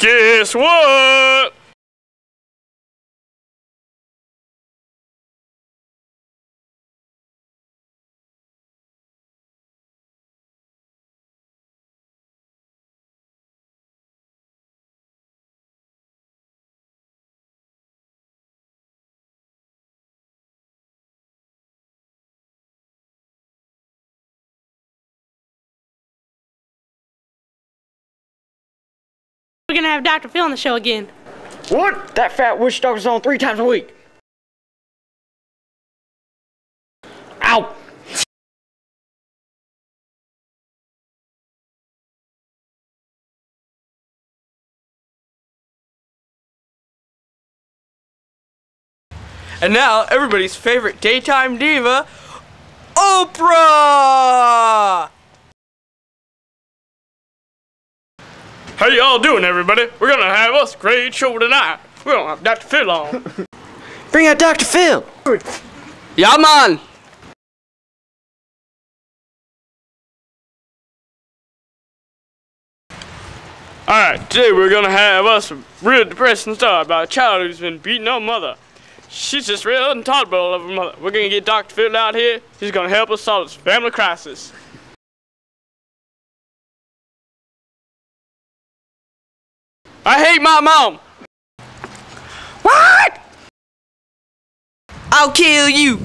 Guess what? We're gonna have Dr. Phil on the show again. What? That fat witch doctor's on three times a week. Ow! And now, everybody's favorite daytime diva, Oprah! How y'all doing, everybody? We're gonna have us great show tonight. We're gonna have Dr. Phil on. Bring out Dr. Phil! Yeah, man! Alright, today we're gonna have us a real depressing story about a child who's been beating her mother. She's just real intolerable of her mother. We're gonna get Dr. Phil out here. He's gonna help us solve this family crisis. I hate my mom. What? I'll kill you!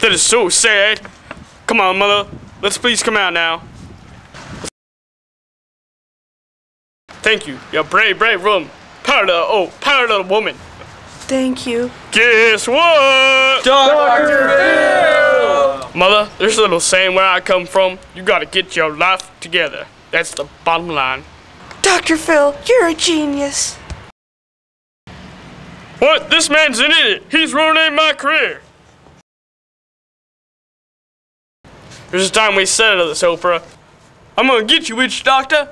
That is so sad. Come on, mother. Let's please come out now. Thank you. You're brave, brave woman. Power little, oh, power little woman. Thank you. Guess what? Dr. Phil! Mother, there's a little saying where I come from. You gotta get your life together. That's the bottom line. Dr. Phil, you're a genius. What? This man's an idiot. He's ruining my career. There's a time we said it settle this, Oprah. I'm gonna get you, witch doctor.